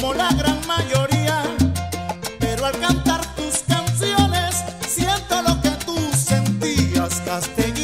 como la gran mayoría, pero al cantar tus canciones siento lo que tú sentías, castellano.